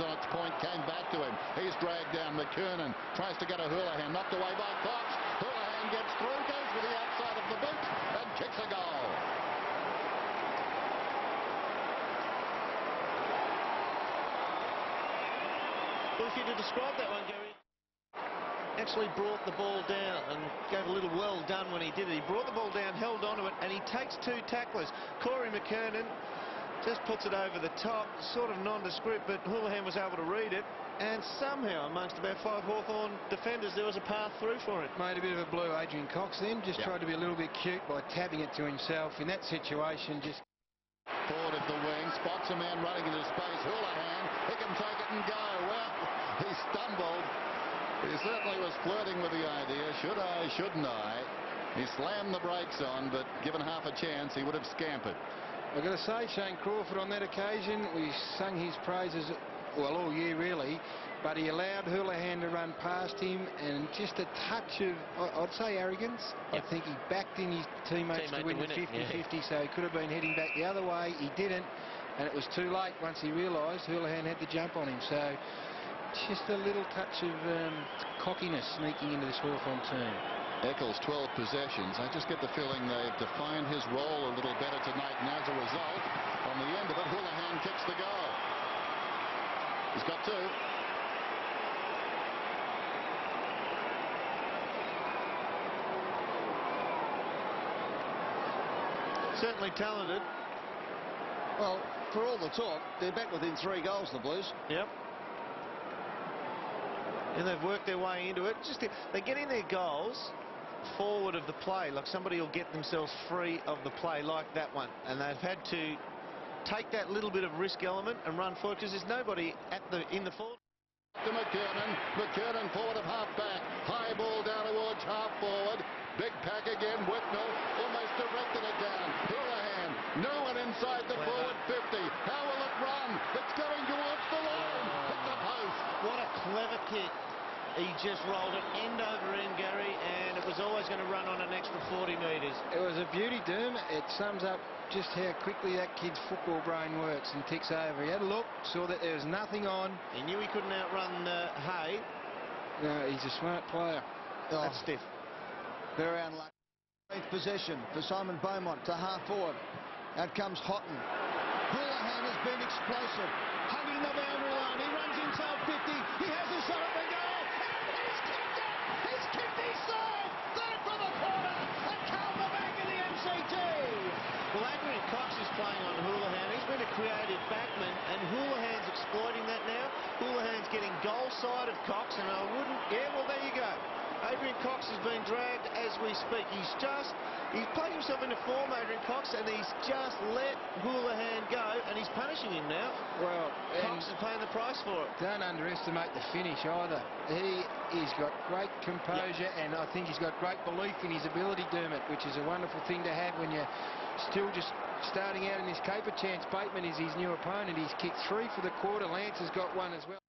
on point, came back to him. He's dragged down McKernan, tries to get a Houlihan, knocked away by Cox. Houlihan gets through, goes with the outside of the boot and kicks a goal. Well, if you to describe that one, Gary, actually brought the ball down and gave a little well done when he did it. He brought the ball down, held onto it, and he takes two tacklers. Corey McKernan just puts it over the top, sort of nondescript, but Houlihan was able to read it. And somehow, amongst about five Hawthorn defenders, there was a path through for it. Made a bit of a blue Adrian Cox then, just yep. tried to be a little bit cute by tabbing it to himself. In that situation, just... Forward of the wing, spots a man running into space. Houlihan, he can take it and go. Well, he stumbled. He certainly was flirting with the idea. Should I, shouldn't I? He slammed the brakes on, but given half a chance, he would have scampered. I've got to say, Shane Crawford on that occasion, we sung his praises, well, all year really, but he allowed Houlihan to run past him and just a touch of, I'd say, arrogance. Yep. I think he backed in his teammates Teammate to win the 50-50, yeah. so he could have been heading back the other way. He didn't, and it was too late once he realised Houlihan had the jump on him. So just a little touch of um, cockiness sneaking into this Hawthorn team. Eccles 12 possessions. I just get the feeling they've defined his role a little better tonight, and as a result, on the end of it, Houlihan kicks the goal. He's got two. Certainly talented. Well, for all the talk, they're back within three goals, the Blues. Yep. And they've worked their way into it. Just They're getting their goals forward of the play. Like somebody will get themselves free of the play like that one. And they've had to take that little bit of risk element and run forward because there's nobody at the in the forward. To McKernan. McKernan forward of half back. High ball down towards half forward. Big pack again. Whitnell almost directed it down. Houlihan. No one inside the forward 50. How will it run? It's going towards the line. Hit the post. What a clever kick. He just rolled it end over end, Gary, and it was always going to run on an extra 40 metres. It was a beauty, Doom. It sums up just how quickly that kid's football brain works and ticks over. He had a look, saw that there was nothing on. He knew he couldn't outrun uh, Hay. No, he's a smart player. Oh. That's stiff. Very unlucky. Eighth possession for Simon Beaumont to half forward. Out comes Houghton. Houlihan has been explosive. Hugging the boundary line. He runs inside 50. He has a shot at the goal. Well, Adrian Cox is playing on Houlihan. He's been a creative backman, and Houlihan's exploiting that now. Houlihan's getting goal side of Cox, and I wouldn't... Yeah, well, there you go. Adrian Cox has been dragged as we speak. He's just... He's played himself into form, Adrian Cox, and he's just let Houlihan go, and he's punishing him now. Well, Cox is paying the price for it. Don't underestimate the finish either. He, he's got great composure, yep. and I think he's got great belief in his ability, Dermot, which is a wonderful thing to have when you're still just starting out in this caper. Chance Bateman is his new opponent. He's kicked three for the quarter. Lance has got one as well.